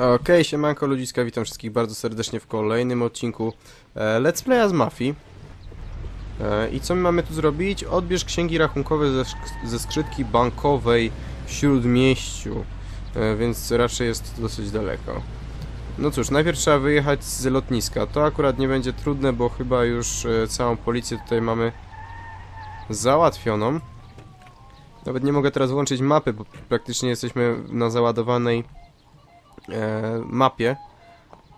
Okej, siemanko ludziska, witam wszystkich bardzo serdecznie w kolejnym odcinku e, Let's Playa z Mafii. E, I co my mamy tu zrobić? Odbierz księgi rachunkowe ze, ze skrzydki bankowej w Śródmieściu, e, więc raczej jest dosyć daleko. No cóż, najpierw trzeba wyjechać z lotniska. To akurat nie będzie trudne, bo chyba już e, całą policję tutaj mamy załatwioną. Nawet nie mogę teraz włączyć mapy, bo praktycznie jesteśmy na załadowanej mapie.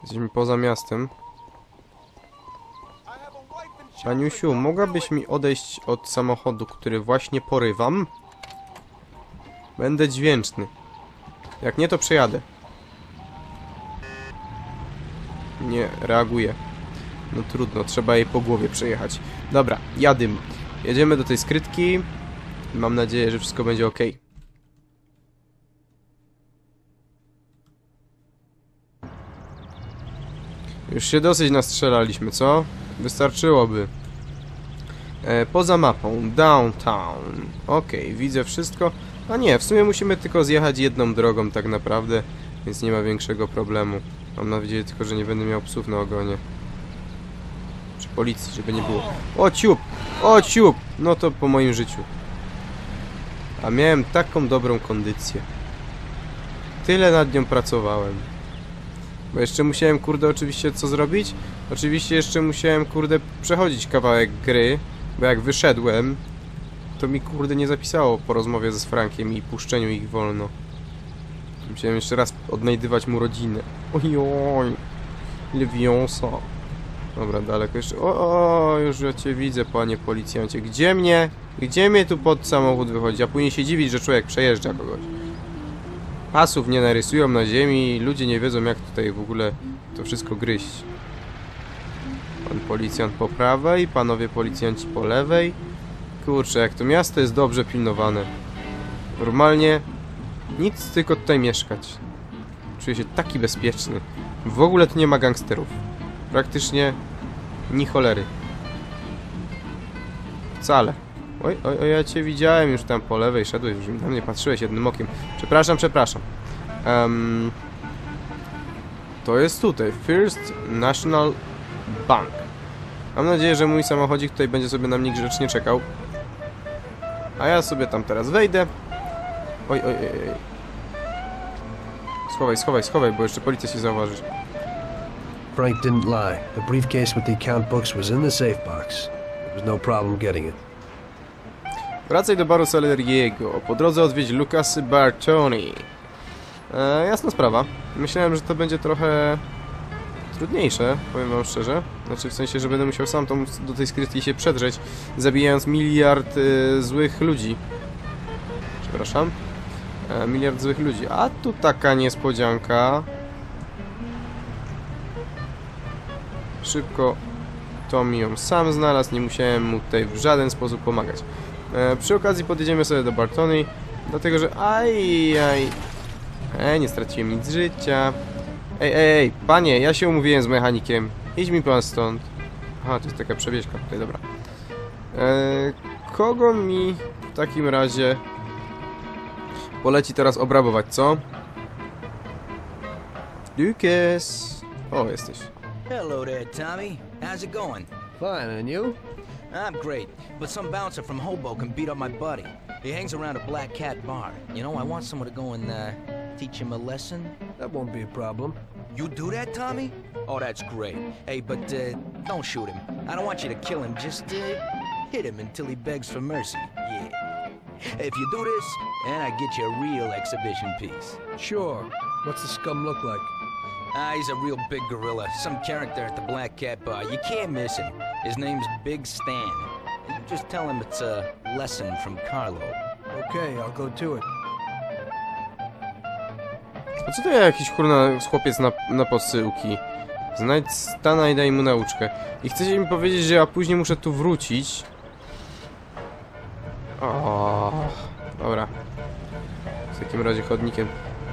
Jesteśmy poza miastem. Paniusiu, mogłabyś mi odejść od samochodu, który właśnie porywam? Będę dźwięczny. Jak nie, to przejadę. Nie, reaguje. No trudno, trzeba jej po głowie przejechać. Dobra, jadym. Jedziemy do tej skrytki. Mam nadzieję, że wszystko będzie ok. Już się dosyć nastrzelaliśmy, co? Wystarczyłoby. E, poza mapą, downtown. Okej, widzę wszystko. A nie, w sumie musimy tylko zjechać jedną drogą tak naprawdę, więc nie ma większego problemu. Mam nadzieję tylko, że nie będę miał psów na ogonie. Przy policji, żeby nie było. O ciup! O ciup! No to po moim życiu. A miałem taką dobrą kondycję. Tyle nad nią pracowałem. Bo jeszcze musiałem, kurde, oczywiście co zrobić? Oczywiście jeszcze musiałem, kurde, przechodzić kawałek gry, bo jak wyszedłem, to mi, kurde, nie zapisało po rozmowie ze Frankiem i puszczeniu ich wolno. Musiałem jeszcze raz odnajdywać mu rodzinę. Ojoj, Lewionsa. Dobra, daleko jeszcze. O, o, już ja cię widzę, panie policjancie. Gdzie mnie? Gdzie mnie tu pod samochód wychodzi? A później się dziwić, że człowiek przejeżdża kogoś. Pasów nie narysują na ziemi, ludzie nie wiedzą jak tutaj w ogóle to wszystko gryźć. Pan policjant po prawej, panowie policjanci po lewej. Kurczę, jak to miasto jest dobrze pilnowane. Normalnie nic, tylko tutaj mieszkać. Czuję się taki bezpieczny. W ogóle tu nie ma gangsterów. Praktycznie ni cholery. Wcale. Oj, oj, oj, ja cię widziałem już tam po lewej, szedłeś, już na mnie patrzyłeś jednym okiem. Przepraszam, przepraszam. Em, to jest tutaj, First National Bank. Mam nadzieję, że mój samochodzik tutaj będzie sobie na mnie grzecznie czekał. A ja sobie tam teraz wejdę. Oj, oj, oj, oj. Schowaj, schowaj, schowaj, bo jeszcze policja się zauważy. Frank didn't lie. The briefcase with the account books was in the safe box. There was no problem getting it. Wracaj do baru Saleriego. Po drodze odwiedź Lucasy Bartoni. E, jasna sprawa. Myślałem, że to będzie trochę trudniejsze, powiem wam szczerze. Znaczy w sensie, że będę musiał sam tą, do tej skrytki się przedrzeć, zabijając miliard e, złych ludzi. Przepraszam. E, miliard złych ludzi. A tu taka niespodzianka. Szybko to mi ją sam znalazł, nie musiałem mu tutaj w żaden sposób pomagać. E, przy okazji podjedziemy sobie do Bartoni, dlatego że aj, aj. Ej, nie straciłem nic życia. Ej, ej, ej, panie, ja się umówiłem z mechanikiem. Idź mi pan stąd. Aha, to jest taka przebieżka tutaj, dobra. E, kogo mi w takim razie poleci teraz obrabować, co? Lucas! O, jesteś. Hello there, Tommy. How's it going? Fine, and you? I'm great, but some bouncer from Hoboken beat up my buddy. He hangs around a Black Cat bar. You know, I want someone to go and uh, teach him a lesson. That won't be a problem. You do that, Tommy? Oh, that's great. Hey, but uh, don't shoot him. I don't want you to kill him. Just uh, hit him until he begs for mercy. Yeah. If you do this, then I get you a real exhibition piece. Sure. What's the scum look like? Ah, he's a real big gorilla. Some character at the Black Cat Bar. You can't miss him. His name's Big Stan. You just tell him it's a lesson from Carlo. Okay, I'll go to it. A co to jakiś kurna chłopiec na, na posyłki? Znajdź Stana i daj mu nauczkę. I chcecie mi powiedzieć, że ja później muszę tu wrócić? O, dobra. W takim razie chodnikiem.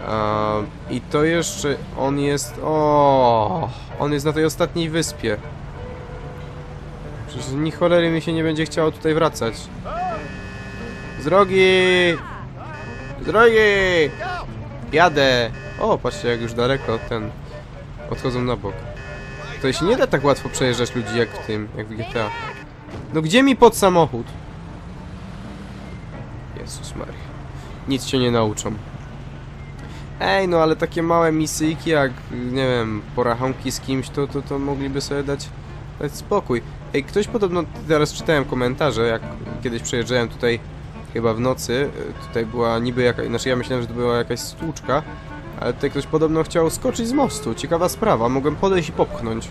A, I to jeszcze on jest. O, on jest na tej ostatniej wyspie. Przecież ni cholery mi się nie będzie chciało tutaj wracać. Z drogi! Z drogi! Jadę! O, patrzcie jak już daleko ten... Odchodzą na bok. To się nie da tak łatwo przejeżdżać ludzi jak w tym, jak w GTA. No gdzie mi pod samochód? Jezus Maria. Nic się nie nauczą. Ej, no ale takie małe misyjki jak, nie wiem, porachunki z kimś, to, to, to mogliby sobie dać, dać spokój. Ej, ktoś podobno, teraz czytałem komentarze, jak kiedyś przejeżdżałem tutaj chyba w nocy, y, tutaj była niby jakaś, znaczy ja myślałem, że to była jakaś stłuczka, ale tutaj ktoś podobno chciał skoczyć z mostu. Ciekawa sprawa, mogłem podejść i popchnąć.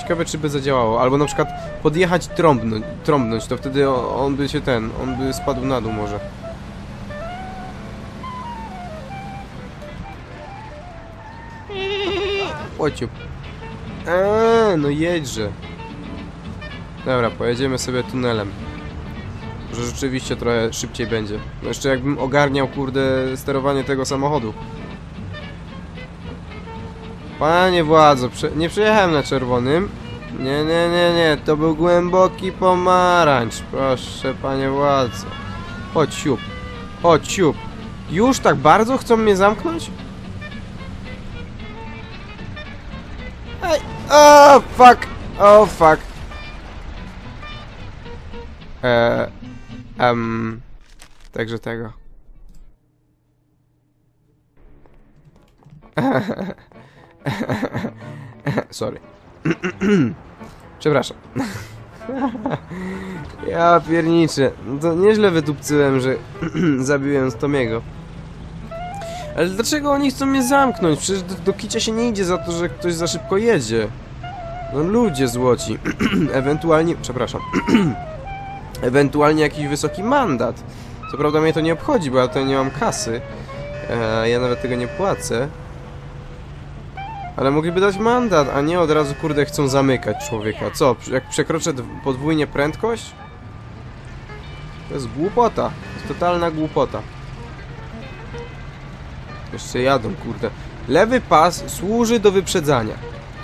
Ciekawe, czy by zadziałało. Albo na przykład podjechać trąbnąć, trąbnąć, to wtedy on by się ten, on by spadł na dół może. Ociup. Eee, no jedźże. Dobra, pojedziemy sobie tunelem. Że rzeczywiście trochę szybciej będzie. No jeszcze jakbym ogarniał, kurde, sterowanie tego samochodu. Panie władzo, nie przejechałem na czerwonym. Nie, nie, nie, nie, to był głęboki pomarańcz. Proszę, panie władzo. Chodź, siup. Chodź, siup. Już tak bardzo chcą mnie zamknąć? Ej, o, fuck, o, fuck. Eee, em, także tego. Sorry. Przepraszam. ja pierniczę. No To nieźle wydupcyłem, że zabiłem Stomiego. Ale dlaczego oni chcą mnie zamknąć? Przecież do, do kicia się nie idzie za to, że ktoś za szybko jedzie. No ludzie złoci. Ewentualnie... Przepraszam. Ewentualnie jakiś wysoki mandat. Co prawda mnie to nie obchodzi, bo ja tutaj nie mam kasy. E, ja nawet tego nie płacę. Ale mogliby dać mandat, a nie od razu, kurde, chcą zamykać człowieka. Co, jak przekroczę dw- podwójnie prędkość? To jest głupota. To jest totalna głupota. Jeszcze jadą, kurde. Lewy pas służy do wyprzedzania.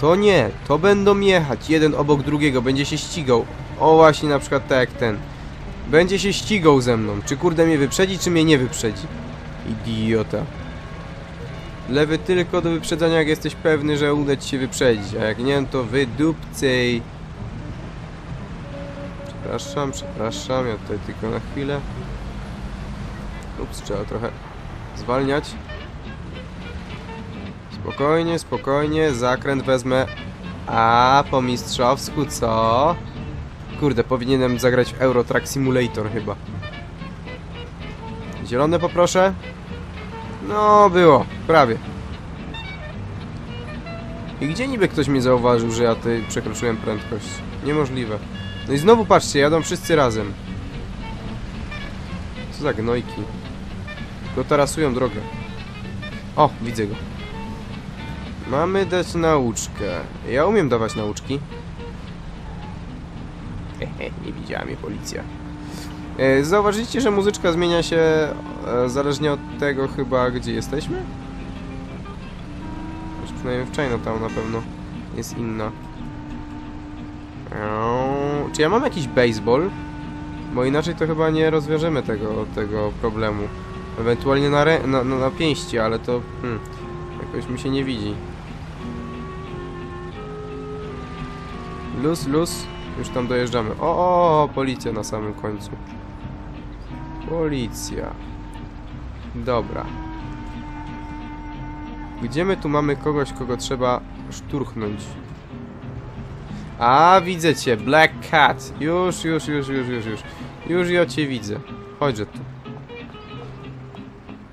To nie, to będą jechać jeden obok drugiego, będzie się ścigał. O właśnie, na przykład tak jak ten. Będzie się ścigał ze mną. Czy kurde mnie wyprzedzi, czy mnie nie wyprzedzi? Idiota. Lewy tylko do wyprzedzania, jak jesteś pewny, że uda ci się wyprzedzić, a jak nie, to wydupcej. Przepraszam, przepraszam, ja tutaj tylko na chwilę. Ups, trzeba trochę zwalniać. Spokojnie, spokojnie, zakręt wezmę. A, po mistrzowsku, co? Kurde, powinienem zagrać w Euro Truck Simulator chyba. Zielone poproszę. No, było, prawie. I gdzie niby ktoś mnie zauważył, że ja tutaj przekroczyłem prędkość? Niemożliwe. No i znowu patrzcie, jadą wszyscy razem. Co za gnojki. Go tarasują drogę. O, widzę go. Mamy dać nauczkę. Ja umiem dawać nauczki. Nie widziała mnie policja. E, Zauważyliście, że muzyczka zmienia się e, zależnie od tego chyba, gdzie jesteśmy? Choć przynajmniej w Chinatown na pewno jest inna. Czy ja mam jakiś baseball? Bo inaczej to chyba nie rozwiążemy tego, tego problemu. Ewentualnie na, rę- na, na, na pięści, ale to hmm, jakoś mi się nie widzi. Luz, luz. Już tam dojeżdżamy. O, o, o, policja na samym końcu. Policja. Dobra. Gdzie my tu mamy kogoś, kogo trzeba szturchnąć? A, widzę cię, Black Cat. Już, już, już, już, już, już. Już ja cię widzę. Chodźże tu.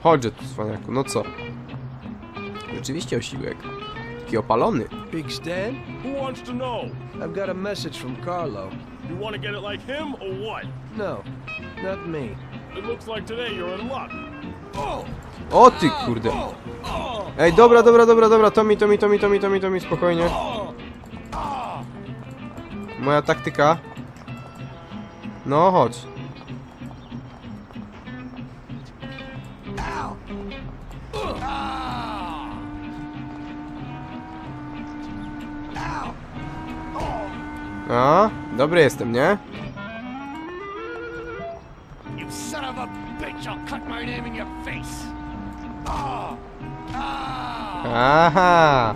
Chodźże tu, cwaniaku. No co? Rzeczywiście osiłek. Taki opalony. Big Stan? Who wants to know? I've got a message from Carlo. You want to get it like him or what? No, not me. It looks like today you're in luck. Oh! O ty kurde. Ej, dobra, dobra, dobra, dobra. Tomi, Tomi, Tomi, Tomi, Tomi, Tomi, spokojnie. Moja taktyka. No, chodź. A, dobry jestem, nie? You son of a bitch! I'll cut my name in your face. Ah! Ah! Aha!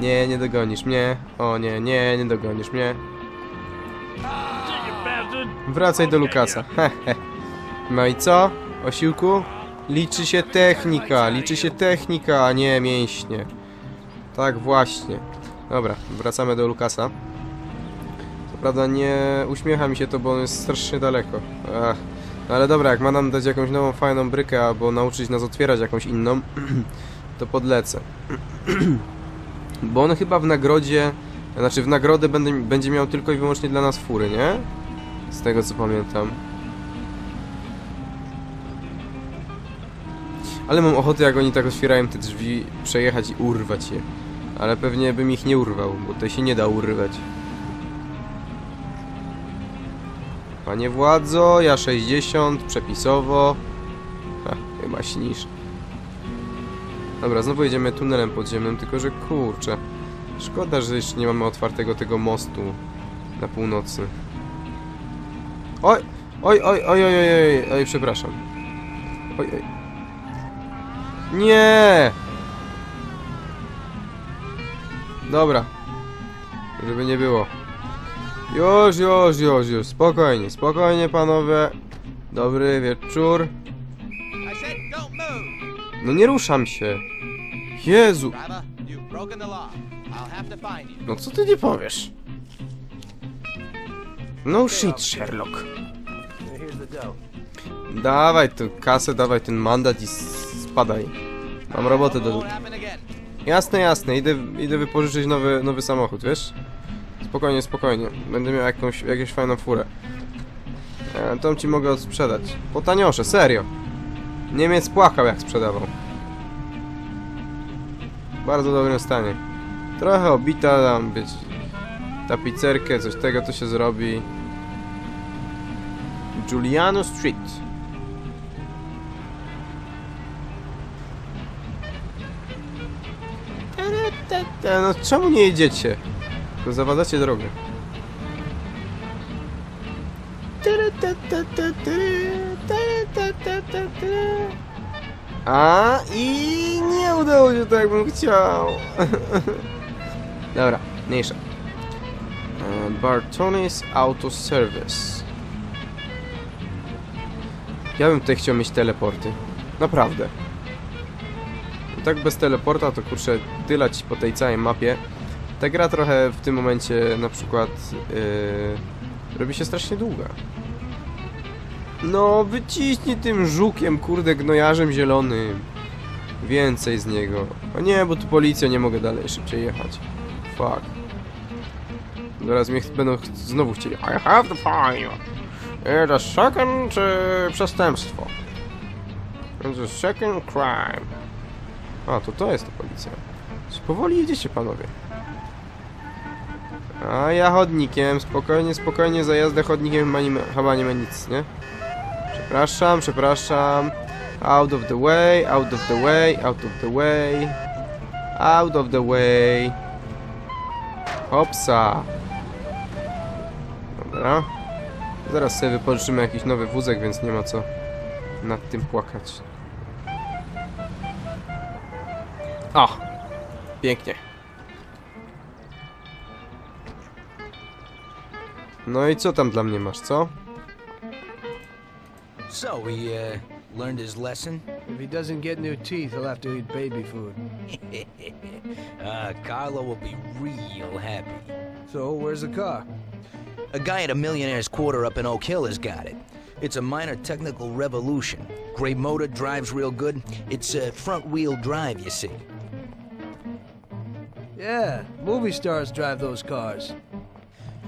Nie, nie dogonisz mnie. O nie, nie, nie dogonisz mnie. Wracaj do Lukasa. No i co? Osiłku? Liczy się technika, liczy się technika, a nie mięśnie. Tak właśnie. Dobra, wracamy do Lukasa. Prawda nie uśmiecha mi się to, bo on jest strasznie daleko. Ach. No ale dobra, jak ma nam dać jakąś nową fajną brykę, albo nauczyć nas otwierać jakąś inną, to podlecę. bo on chyba w nagrodzie, znaczy w nagrodę będę, będzie miał tylko i wyłącznie dla nas fury, nie? Z tego co pamiętam. Ale mam ochotę, jak oni tak otwierają te drzwi, przejechać i urwać je. Ale pewnie bym ich nie urwał, bo to się nie da urwać. Panie władzo, ja 60, przepisowo. Ha, chyba śnisz. Dobra, znowu jedziemy tunelem podziemnym, tylko że kurczę. Szkoda, że jeszcze nie mamy otwartego tego mostu na północy. Oj, oj, oj, oj, oj, oj, oj, oj, przepraszam. Oj, oj. Nie! Dobra. Żeby nie było. Już, już, już, już. Spokojnie, spokojnie panowie. Dobry wieczór. No nie ruszam się. Jezu. No co ty nie powiesz? No shit, Sherlock. Dawaj tu kasę, dawaj ten mandat i spadaj. Mam robotę do... Jasne, jasne, idę, idę wypożyczyć nowy, nowy samochód, wiesz? Spokojnie, spokojnie. Będę miał jakąś, jakąś fajną furę. E, tą ci mogę sprzedać. Po taniosze, serio. Niemiec płakał jak sprzedawał. Bardzo dobrym stanie. Trochę obita, tam być tapicerkę, coś tego to się zrobi. Giuliano Street. No czemu nie jedziecie? To zawadacie drogę. A i nie udało się tak, bym chciał. Dobra, mniejsza. E, Bartonis Auto Service. Ja bym tutaj chciał mieć teleporty. Naprawdę. Tak bez teleporta to kurczę tyle ci po tej całej mapie. Ta gra trochę w tym momencie na przykład yy, robi się strasznie długa. No wyciśnij tym żukiem, kurde gnojarzem zielonym. Więcej z niego. O nie, bo tu policja, nie mogę dalej szybciej jechać. Fuck. Zaraz mnie będą ch- znowu chcieli. I have the file. It's a second yy, przestępstwo. It's a second crime. A, to to jest ta policja. Powoli jedziecie, panowie. A ja chodnikiem, spokojnie, spokojnie, za jazdę chodnikiem chyba nie ma, nie ma nic, nie? Przepraszam, przepraszam. Out of the way, out of the way, out of the way. Out of the way. Hopsa. Dobra. Zaraz sobie wypożyczymy jakiś nowy wózek, więc nie ma co nad tym płakać. O! Pięknie. No i co tam dla mnie masz, co? So, he, uh, learned his lesson? If he doesn't get new teeth, he'll have to eat baby food. Uh, Carlo will be real happy. So, where's the car? A guy at a millionaire's quarter up in Oak Hill has got it. It's a minor technical revolution. Great motor, drives real good. It's uh, front wheel drive, you see. Yeah, movie stars drive those cars.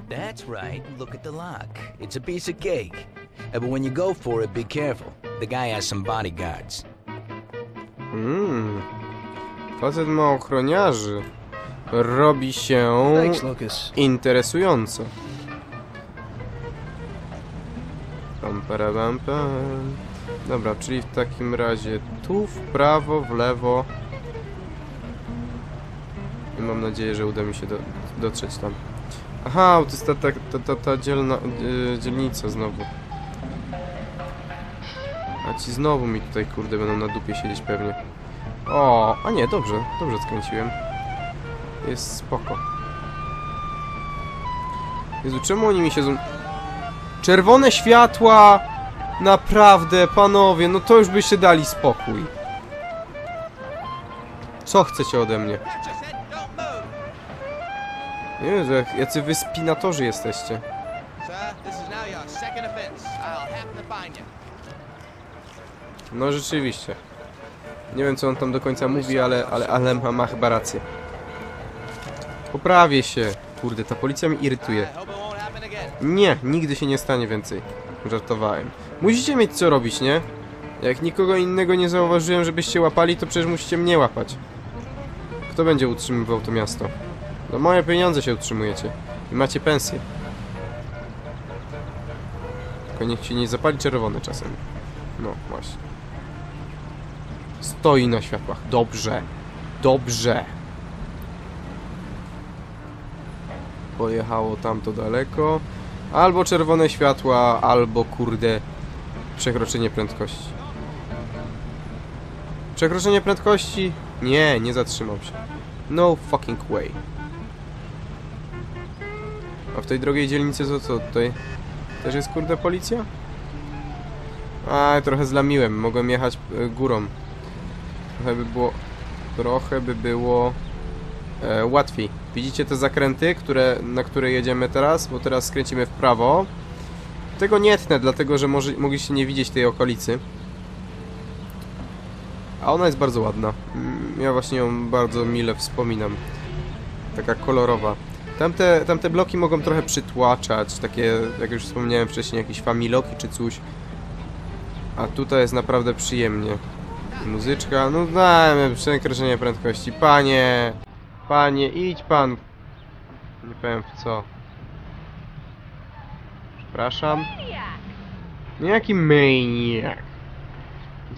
That's right. Look at the lock. It's a piece of cake. Uh, but when you go for it, be careful. The guy has some bodyguards. Mmm. Facet ma ochroniarzy. Robi się interesująco. Pam, para, pam, pam. Dobra, czyli w takim razie tu w prawo, w lewo. I mam nadzieję, że uda mi się do, dotrzeć tam. Aha, to jest ta, ta, ta, ta, ta dzielna, yy, dzielnica znowu. A ci znowu mi tutaj, kurde, będą na dupie siedzieć pewnie. O, a nie, dobrze, dobrze skręciłem. Jest spoko. Jezu, czemu oni mi się... zą- Czerwone światła! Naprawdę, panowie, no to już byście dali spokój. Co chcecie ode mnie? Jezu, jak- jacy wy spinatorzy jesteście. No rzeczywiście. Nie wiem co on tam do końca mówi, ale, ale, ale ma, ma chyba rację. Poprawię się. Kurde, ta policja mi irytuje. Nie, nigdy się nie stanie więcej. Żartowałem. Musicie mieć co robić, nie? Jak nikogo innego nie zauważyłem, żebyście łapali, to przecież musicie mnie łapać. Kto będzie utrzymywał to miasto? No moje pieniądze się utrzymujecie. I macie pensję. Tylko niech się nie zapali czerwony czasem. No, właśnie. Stoi na światłach. Dobrze. Dobrze. Pojechało tamto daleko. Albo czerwone światła, albo kurde przekroczenie prędkości. Przekroczenie prędkości? Nie, nie zatrzymam się. No fucking way. A w tej drugiej dzielnicy co, co tutaj? Też jest kurde policja? A, trochę zlamiłem. Mogłem jechać e, górą. Trochę by było... Trochę by było... E, łatwiej. Widzicie te zakręty, które, na które jedziemy teraz? Bo teraz skręcimy w prawo. Tego nie tnę, dlatego że może, mogliście nie widzieć tej okolicy. A ona jest bardzo ładna. Mm, Ja właśnie ją bardzo mile wspominam. Taka kolorowa. Tamte, tamte bloki mogą trochę przytłaczać, takie, jak już wspomniałem wcześniej, jakieś familoki czy coś. A tutaj jest naprawdę przyjemnie. Muzyczka, no dajmy przekroczenie prędkości. Panie, panie, idź pan. Nie powiem w co. Przepraszam. Nie jaki maniak.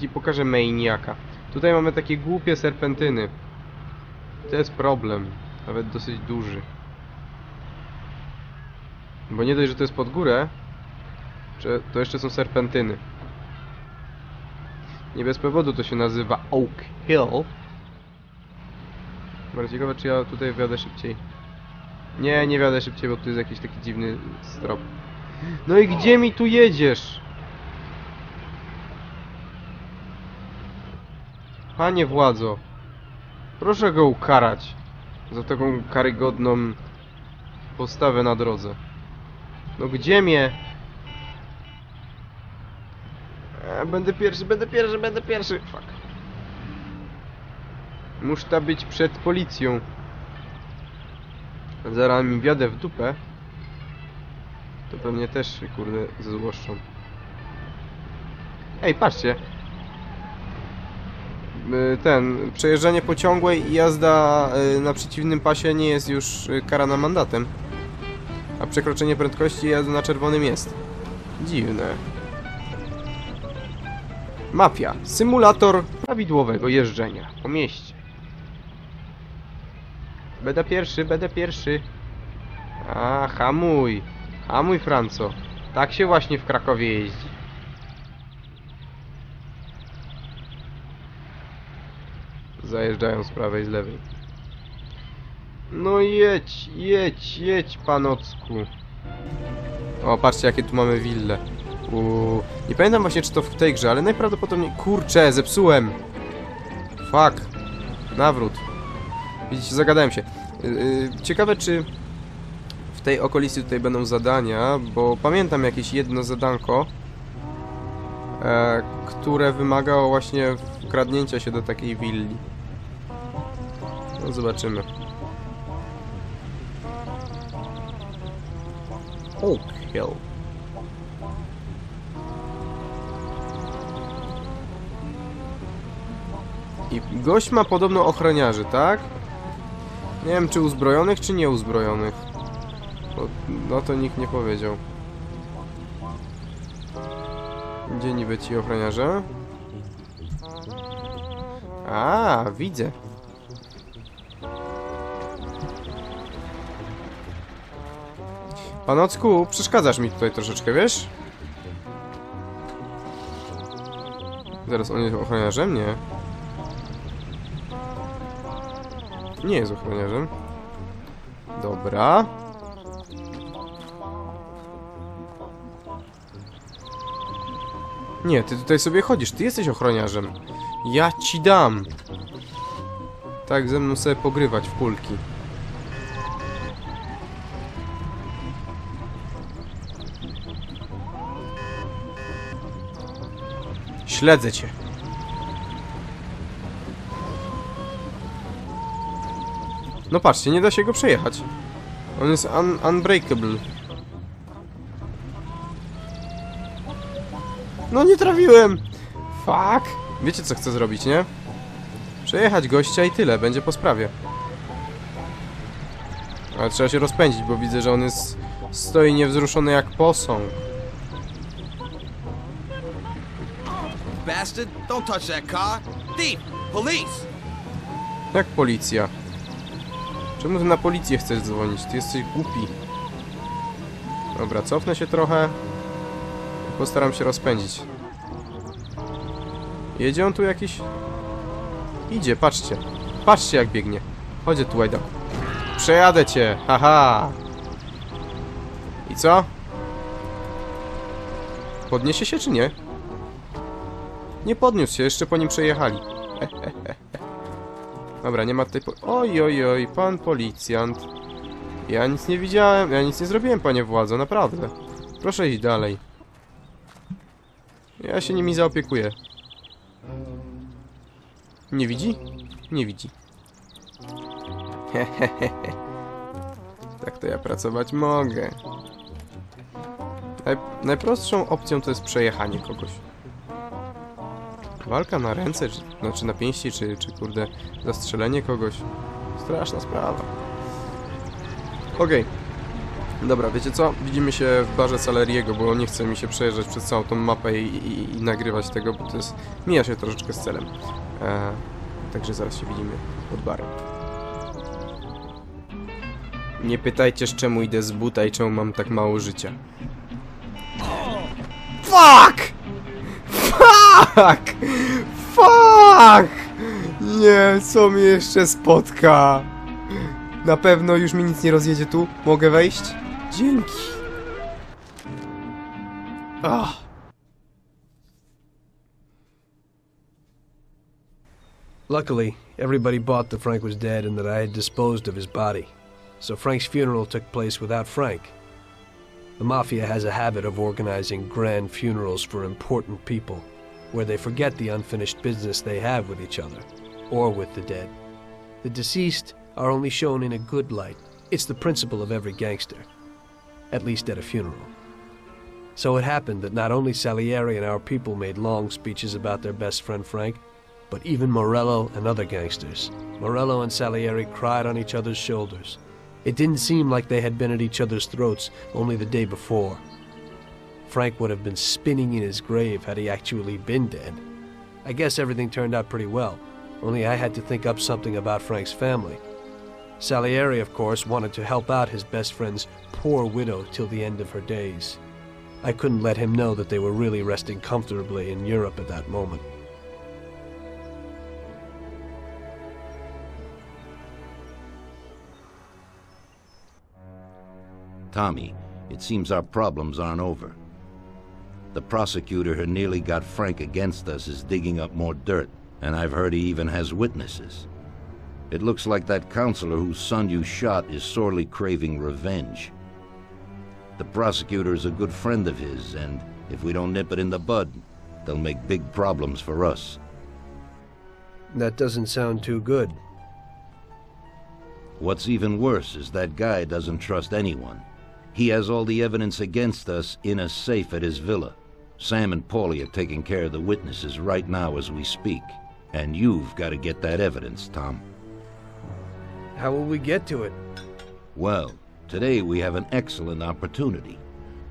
Ci pokażę maniaka. Tutaj mamy takie głupie serpentyny. To jest problem. Nawet dosyć duży. Bo nie dość, że to jest pod górę, to jeszcze są serpentyny. Nie bez powodu to się nazywa Oak Hill. Ciekawe, czy ja tutaj wjadę szybciej. Nie, nie wjadę szybciej, bo tu jest jakiś taki dziwny strop. No i gdzie mi tu jedziesz? Panie władzo, proszę go ukarać za taką karygodną postawę na drodze. No gdzie mnie? E, będę pierwszy, będę pierwszy, będę pierwszy. Fuck. Muszę być przed policją. Zaraz mi wiadę w dupę. To pewnie też kurde, zezłoszczą. Ej, patrzcie. Y, Ten, przejeżdżanie po ciągłej i jazda y, na przeciwnym pasie nie jest już karana mandatem. A przekroczenie prędkości i jazda na czerwonym jest. Dziwne. Mafia. Symulator prawidłowego jeżdżenia po mieście. Będę pierwszy, będę pierwszy. A, hamuj. Hamuj, Franco. Tak się właśnie w Krakowie jeździ. Zajeżdżają z prawej, z lewej. No jedź, jedź, jedź, panocku. O, patrzcie, jakie tu mamy wille. Uuu. Nie pamiętam właśnie, czy to w tej grze, ale najprawdopodobniej... Kurczę, zepsułem! Fuck. Nawrót. Widzicie, zagadałem się. Yy, ciekawe, czy w tej okolicy tutaj będą zadania, bo pamiętam jakieś jedno zadanko, e, które wymagało właśnie wkradnięcia się do takiej willi. No, zobaczymy. Hill. I gość ma podobno ochroniarzy, tak? Nie wiem, czy uzbrojonych, czy nieuzbrojonych. Bo, no to nikt nie powiedział. Gdzie niby ci ochroniarze? A, widzę. Panocku, przeszkadzasz mi tutaj troszeczkę, wiesz? Zaraz on jest ochroniarzem? Nie. Nie jest ochroniarzem. Dobra. Nie, ty tutaj sobie chodzisz, ty jesteś ochroniarzem. Ja ci dam. Tak ze mną sobie pogrywać w kulki. Śledzę cię. No patrzcie, nie da się go przejechać. On jest un unbreakable. No nie trafiłem! Fuck! Wiecie co chcę zrobić, nie? Przejechać gościa i tyle, będzie po sprawie. Ale trzeba się rozpędzić, bo widzę, że on jest... Stoi niewzruszony jak posąg. Bastard, don't touch that car. Thief! Police! Jak policja? Czemu ty na policję chcesz dzwonić? Ty jesteś głupi. Dobra, cofnę się trochę. Postaram się rozpędzić. Jedzie on tu jakiś? Idzie, patrzcie. Patrzcie jak biegnie. Chodź tu, łajdaku. Przejadę cię, haha. I co? Podniesie się czy nie? Nie podniósł się, jeszcze po nim przejechali. Dobra, nie ma tutaj po... Oj, oj, oj, pan policjant. Ja nic nie widziałem, ja nic nie zrobiłem, panie władzo, naprawdę. Proszę iść dalej. Ja się nimi zaopiekuję. Nie widzi? Nie widzi. tak to ja pracować mogę. Naj... Najprostszą opcją to jest przejechanie kogoś. Walka na ręce, czy, znaczy na pięści, czy, czy kurde zastrzelenie kogoś. Straszna sprawa. Okej. Dobra, wiecie co? Widzimy się w barze Saleriego, bo nie chce mi się przejeżdżać przez całą tą mapę i, i, i nagrywać tego, bo to jest... mija się troszeczkę z celem. E, także zaraz się widzimy pod barem. Nie pytajcie, z czemu idę z buta i czemu mam tak mało życia. Fuck! Fuck! Fuck! Nie, co mnie jeszcze spotka? Na pewno już mi nic nie rozjedzie tu? Mogę wejść? Dzięki. Ach. Luckily, everybody bought that Frank was dead and that I had disposed of his body. So Frank's funeral took place without Frank. The Mafia has a habit of organizing grand funerals for important people, where they forget the unfinished business they have with each other, or with the dead. The deceased are only shown in a good light. It's the principle of every gangster, at least at a funeral. So it happened that not only Salieri and our people made long speeches about their best friend Frank, but even Morello and other gangsters. Morello and Salieri cried on each other's shoulders. It didn't seem like they had been at each other's throats only the day before. Frank would have been spinning in his grave had he actually been dead. I guess everything turned out pretty well, only I had to think up something about Frank's family. Salieri, of course, wanted to help out his best friend's poor widow till the end of her days. I couldn't let him know that they were really resting comfortably in Europe at that moment. Tommy, it seems our problems aren't over. The prosecutor who nearly got Frank against us is digging up more dirt, and I've heard he even has witnesses. It looks like that counselor whose son you shot is sorely craving revenge. The prosecutor is a good friend of his, and if we don't nip it in the bud, they'll make big problems for us. That doesn't sound too good. What's even worse is that guy doesn't trust anyone. He has all the evidence against us in a safe at his villa. Sam and Paulie are taking care of the witnesses right now as we speak. And you've got to get that evidence, Tom. How will we get to it? Well, today we have an excellent opportunity.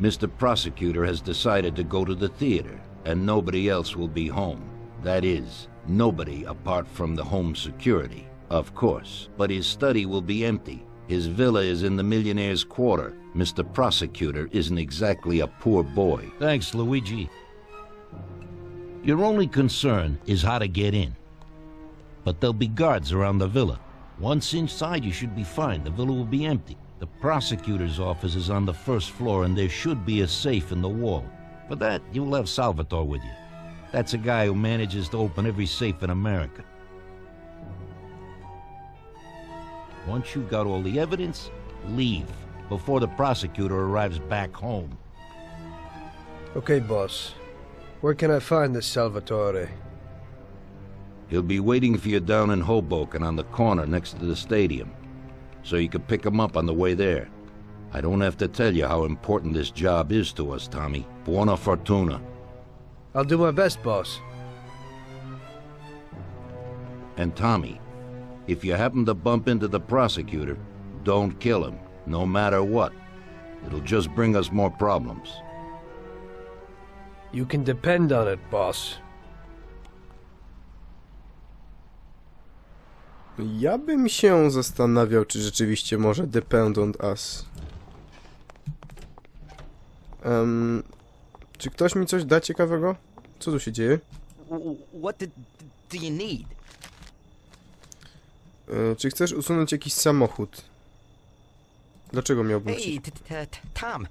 Mr. Prosecutor has decided to go to the theater, and nobody else will be home. That is, nobody apart from the home security, of course. But his study will be empty. His villa is in the millionaire's quarter. Mr. Prosecutor isn't exactly a poor boy. Thanks, Luigi. Your only concern is how to get in. But there'll be guards around the villa. Once inside, you should be fine. The villa will be empty. The prosecutor's office is on the first floor, and there should be a safe in the wall. For that, you'll have Salvatore with you. That's a guy who manages to open every safe in America. Once you've got all the evidence, leave before the prosecutor arrives back home. Okay, boss. Where can I find this Salvatore? He'll be waiting for you down in Hoboken on the corner next to the stadium, so you can pick him up on the way there. I don't have to tell you how important this job is to us, Tommy. Buona fortuna. I'll do my best, boss. And Tommy, if you happen to bump into the prosecutor, don't kill him, no matter what. It'll just bring us more problems. You can depend on it, boss. Ja bym się zastanawiał, czy rzeczywiście może depend on us. Em, czy ktoś mi coś da ciekawego? Co tu się dzieje? What do you need? E, czy chcesz usunąć jakiś samochód? Dlaczego miałbym Hey, chcieć? t- t- t- Tom.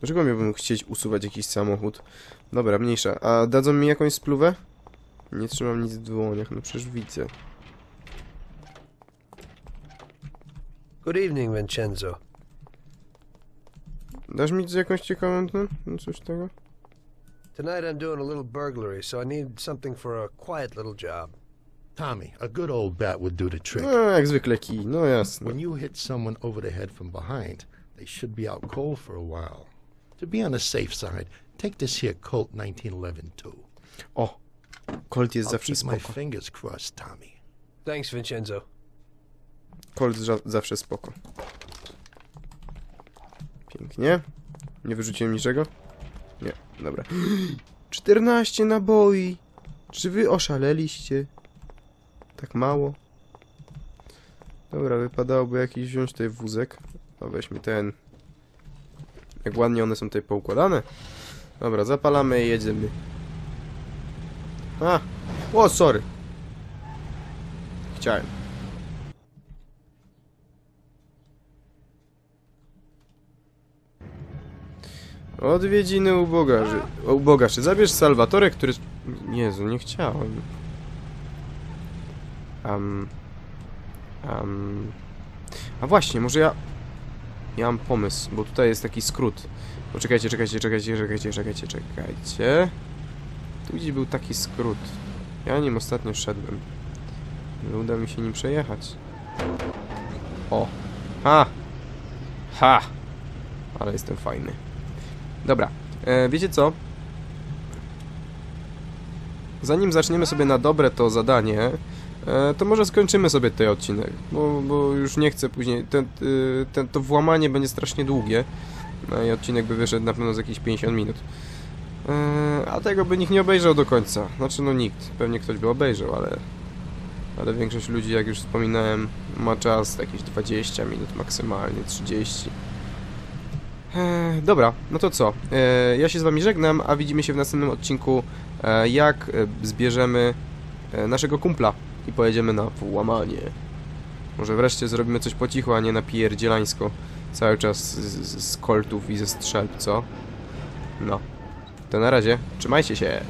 Dlaczego miałbym chcieć usuwać jakiś samochód? Dobra, mniejsza. A dadzą mi jakąś spluwę? Nie trzymam nic w dłoniach, no przecież widzę. Good evening, Vincenzo. Dasz mi jakąś ciekawą, no? no coś tego? Tonight I'm doing a little burglary, so I need something for a quiet little job. Tommy, a good old bat would do the trick. No, jak zwykle kij, no jasne. When you hit someone over the head from behind, they should be out cold for a while. To be on the safe side, take this here Colt 1911 too. O! Colt jest I'll zawsze keep my spoko. fingers crossed, Tommy. Thanks, Vincenzo. Colt za zawsze spoko. Pięknie. Nie wyrzuciłem niczego? Nie, dobra. 14 naboi! Czy wy oszaleliście? Tak mało? Dobra, wypadałoby jakiś wziąć tutaj wózek. A weźmy ten. Jak ładnie one są tutaj poukładane. Dobra, zapalamy i jedziemy. A! O, sorry! Chciałem. Odwiedziny ubogarzy. ubogaczy. Zabierz Salvatore, który... Jezu, nie chciałem. Um, um, a właśnie, może ja... Ja mam pomysł, bo tutaj jest taki skrót. Poczekajcie, czekajcie, czekajcie, czekajcie, czekajcie, czekajcie. Tu gdzieś był taki skrót. Ja nim ostatnio szedłem. Ale uda mi się nim przejechać. O! Ha! Ha! Ale jestem fajny. Dobra, e, wiecie co? Zanim zaczniemy sobie na dobre to zadanie, to może skończymy sobie ten odcinek, bo, bo już nie chcę później, ten, y, ten, to włamanie będzie strasznie długie, no i odcinek by wyszedł na pewno z jakieś 50 minut. E, a tego by nikt nie obejrzał do końca, znaczy no nikt, pewnie ktoś by obejrzał, ale, ale większość ludzi, jak już wspominałem, ma czas jakieś 20 minut maksymalnie, 30. E, dobra, no to co? E, ja się z wami żegnam, a widzimy się w następnym odcinku, e, jak e, zbierzemy e, naszego kumpla i pojedziemy na włamanie. Może wreszcie zrobimy coś po cichu, a nie na pierdzielańsko. Cały czas z, z, koltów i ze strzelb, co? No. To na razie, trzymajcie się!